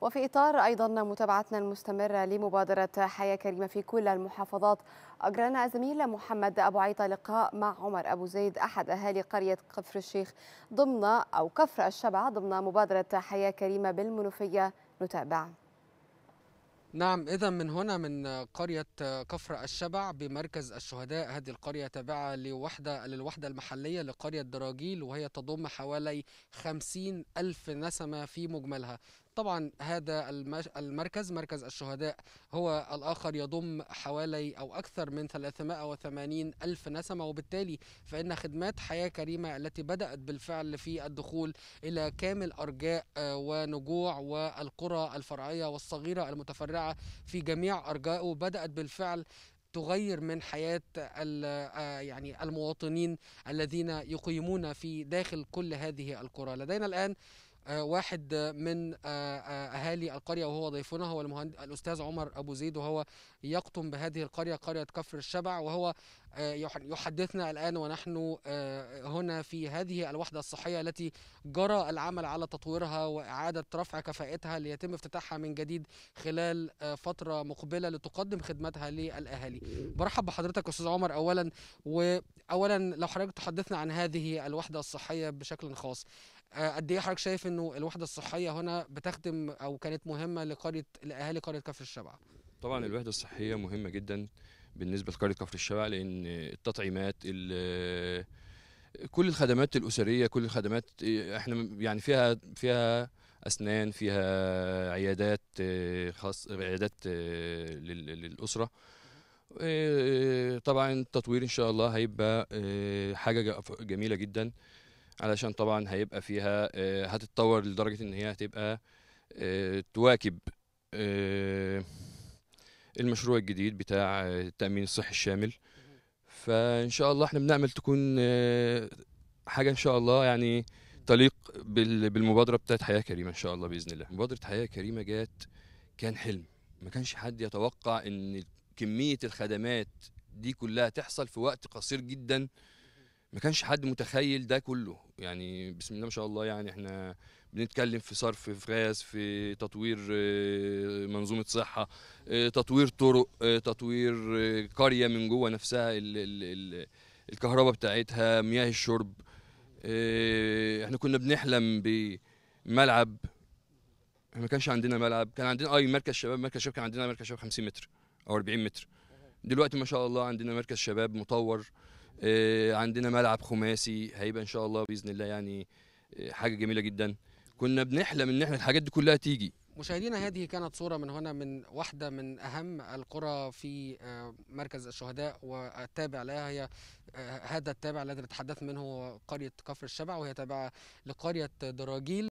وفي إطار أيضا متابعتنا المستمرة لمبادرة حياة كريمة في كل المحافظات أجرنا زميل محمد أبو عيطة لقاء مع عمر أبو زيد أحد أهالي قرية كفر الشيخ ضمن أو كفر الشبع ضمن مبادرة حياة كريمة بالمنوفية. نتابع. نعم إذا من هنا من قرية كفر الشبع بمركز الشهداء هذه القرية تابعة لوحدة للوحدة المحلية لقرية دراجيل وهي تضم حوالي خمسين ألف نسمة في مجملها. طبعا هذا المركز مركز الشهداء هو الآخر يضم حوالي أو أكثر من 380 ألف نسمة وبالتالي فإن خدمات حياة كريمة التي بدأت بالفعل في الدخول إلى كامل أرجاء ونجوع والقرى الفرعية والصغيرة المتفرعة في جميع أرجائه بدأت بالفعل تغير من حياة يعني المواطنين الذين يقيمون في داخل كل هذه القرى. لدينا الآن واحد من أهالي القرية وهو ضيفنا هو المهند... الأستاذ عمر أبو زيد وهو يقطن بهذه القرية قرية كفر الشبع وهو يحدثنا الآن ونحن هنا في هذه الوحدة الصحية التي جرى العمل على تطويرها وإعادة رفع كفاءتها ليتم افتتاحها من جديد خلال فترة مقبلة لتقدم خدمتها للأهالي. برحب بحضرتك أستاذ عمر اولا واولا لو حضرتك تحدثنا عن هذه الوحدة الصحية بشكل خاص. قد إيه حضرتك شايف إنه الوحدة الصحية هنا بتخدم أو كانت مهمة لقريه لأهالي قرية كفر الشبع؟ طبعا الوحدة الصحية مهمة جدا بالنسبة لقرية كفر الشبع لأن التطعيمات كل الخدمات الأسرية كل الخدمات إحنا يعني فيها فيها أسنان فيها عيادات خاص عيادات للأسرة طبعا التطوير إن شاء الله هيبقى حاجة جميلة جدا علشان طبعا هيبقى فيها هتتطور لدرجة إن هي هتبقى تواكب المشروع الجديد بتاع التأمين الصحي الشامل. فإن شاء الله إحنا بنعمل تكون حاجة إن شاء الله يعني تليق بالمبادرة بتاعت حياة كريمة إن شاء الله بإذن الله. مبادرة حياة كريمة جات كان حلم. ما كانش حد يتوقع إن كمية الخدمات دي كلها تحصل في وقت قصير جدا. ما كانش حد متخيل ده كله. يعني بسم الله ما شاء الله يعني إحنا بنتكلم في صرف في غاز في تطوير منظومة صحة تطوير طرق تطوير قرية من جوه نفسها ال ال ال الكهرباء بتاعتها مياه الشرب إحنا كنا بنحلم بملعب. ما كانش عندنا ملعب كان عندنا اي مركز شباب مركز شباب كان عندنا مركز شباب 50 متر أو 40 متر. دلوقتي ما شاء الله عندنا مركز شباب مطور. عندنا ملعب خماسي هيبقى إن شاء الله بإذن الله يعني حاجة جميلة جدا. كنا بنحلم إن إحنا الحاجات دي كلها تيجي. مشاهدينا هذه كانت صورة من هنا من واحدة من أهم القرى في مركز الشهداء والتابع لها هي هذا التابع الذي نتحدث منه قرية كفر الشبع وهي تابعة لقرية دراجيل.